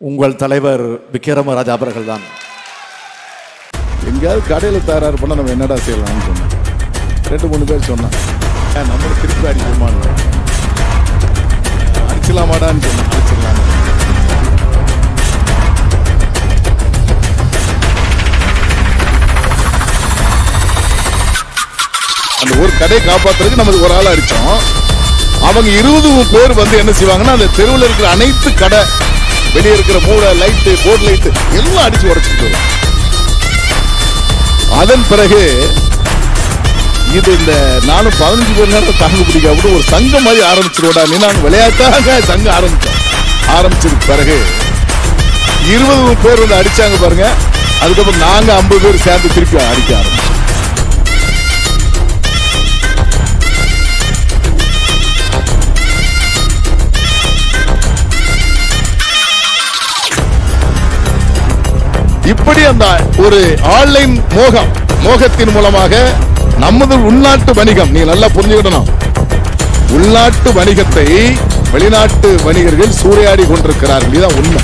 உங்கள் தலைவர் விக்ரமராஜா அவர்கள் தான் எங்கேயாவது கடையில் தகராறு பண்ணால் நம்ம என்னடா செய்யலாம்னு சொன்னோம் ரெண்டு மூணு பேர் சொன்னான். ஏன் திருப்பி அடிக்குமான்னு அடிச்சலாமாடான்னு சொன்னேன். அடிச்சிடலாம் அந்த ஒரு கடையை காப்பாற்றுறதுக்கு நமக்கு ஒரு ஆள் அடித்தோம் அவங்க இருபது பேர் வந்து என்ன செய்வாங்கன்னா அந்த தெருவில் இருக்கிற அனைத்து கடை வெளியே இருக்கிற மூளை லைட்டு போர்ட் லைட்டு எல்லாம் அடிச்சு உடச்சிட்டு அதன் பிறகு இது இந்த நானும் பதினஞ்சு பேர் நேரம் தாங்க பிடிக்காம ஒரு சங்கம் மாதிரி ஆரம்பிச்சிருவோடா நீ நாங்க விளையாட்டாக சங்கம் ஆரம்பிச்சோம். ஆரம்பிச்சதுக்கு பிறகு இருபது பேர் வந்து அடிச்சாங்க பாருங்க. அதுக்கப்புறம் நாங்க ஐம்பது பேர் சேர்ந்து திருப்பி அடிக்க ஆரம்பிச்சோம். இப்படி அந்த ஒரு ஆன்லைன் மோகம் மோகத்தின் மூலமாக நமது உள்நாட்டு வணிகம் நீ நல்லா புரிஞ்சுக்கிடணும் உள்நாட்டு வணிகத்தை வெளிநாட்டு வணிகர்கள் சூறையாடி கொண்டிருக்கிறார்கள். இதுதான் உண்மை.